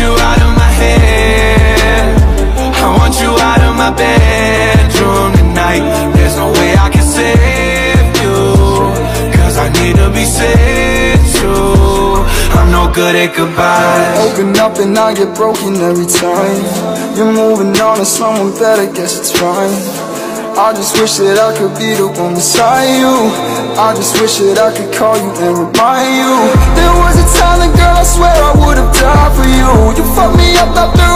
you out of my head. I want you out of my bedroom tonight. There's no way I can save you Cause I need to be saved too. I'm no good at goodbyes. Open up and I get broken every time. You're moving on to someone better, guess it's fine. I just wish that I could be the one beside you. I just wish that I could call you and remind you girl I